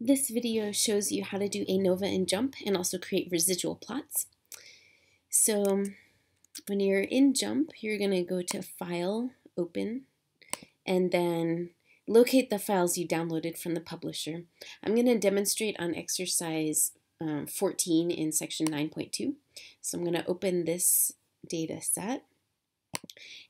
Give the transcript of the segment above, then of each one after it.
This video shows you how to do ANOVA and JMP and also create residual plots. So when you're in JMP, you're going to go to File, Open, and then locate the files you downloaded from the publisher. I'm going to demonstrate on exercise um, 14 in section 9.2. So I'm going to open this data set.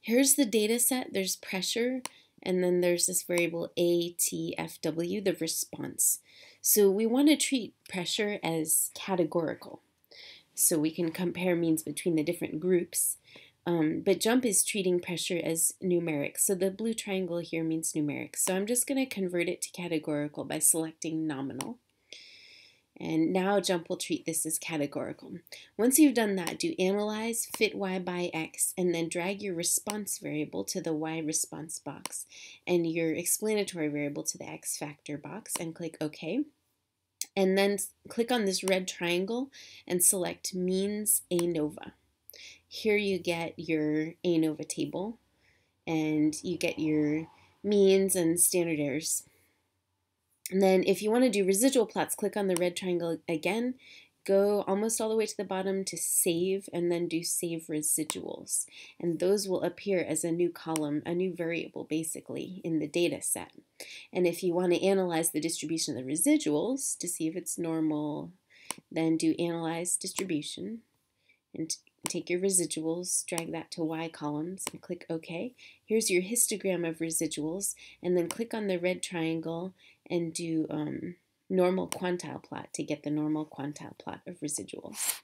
Here's the data set. There's pressure, and then there's this variable ATFW, the response. So we want to treat pressure as categorical. So we can compare means between the different groups. Um, but JMP is treating pressure as numeric. So the blue triangle here means numeric. So I'm just going to convert it to categorical by selecting nominal. And now JMP will treat this as categorical. Once you've done that, do analyze, fit y by x, and then drag your response variable to the y response box and your explanatory variable to the x factor box and click OK. And then click on this red triangle and select means ANOVA. Here you get your ANOVA table and you get your means and standard errors. And then if you want to do residual plots, click on the red triangle again, go almost all the way to the bottom to save, and then do save residuals. And those will appear as a new column, a new variable basically in the data set. And if you want to analyze the distribution of the residuals to see if it's normal, then do analyze distribution and take your residuals, drag that to Y columns, and click OK. Here's your histogram of residuals, and then click on the red triangle and do um, normal quantile plot to get the normal quantile plot of residuals.